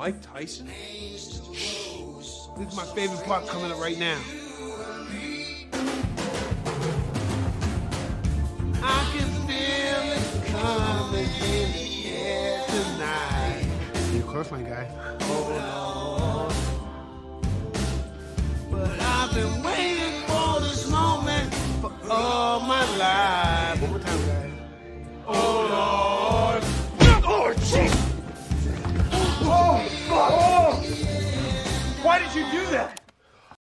Mike Tyson? This is my favorite part coming up right now. I can feel it coming in the air tonight. A chorus line guy. Hold on. But I've been waiting for this moment for all my life. Oh, oh. Why did you do that?